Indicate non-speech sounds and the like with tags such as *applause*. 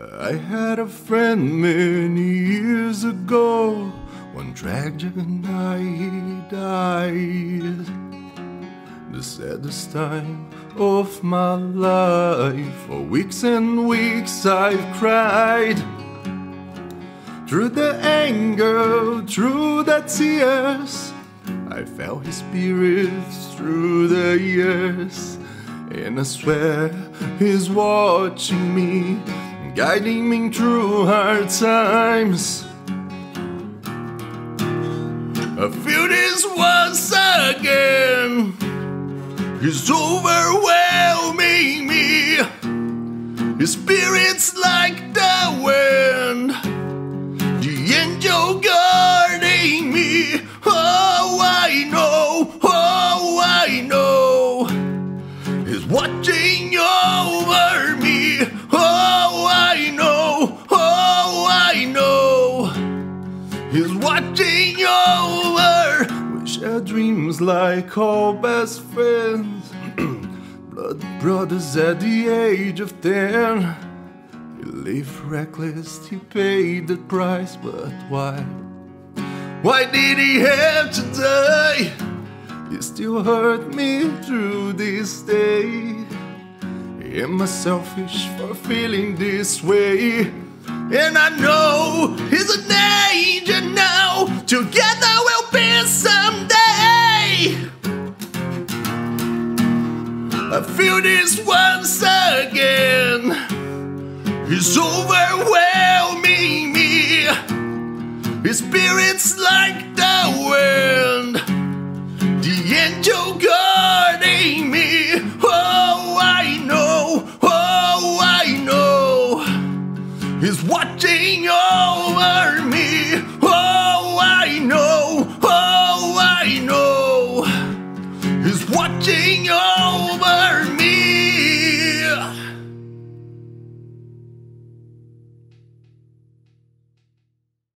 I had a friend many years ago. One tragic night he died. The saddest time of my life. For weeks and weeks I've cried. Through the anger, through the tears, I felt his spirit through the years. And I swear he's watching me guiding me through hard times. I feel this once again. He's overwhelming me. His spirit's like the wind. The angel guarding me. Oh, I know. Oh, I know. He's watching He's watching over. We share dreams like all best friends. *clears throat* Blood brothers at the age of ten. He lived reckless, he paid the price, but why? Why did he have to die? He still hurt me through this day. Am I selfish for feeling this way? And I know he's an angel now. Together we'll be someday. I feel this once again. He's overwhelming me. His spirit's like the wind. The angel guarding Watching over me. Oh, I know. Oh, I know. He's watching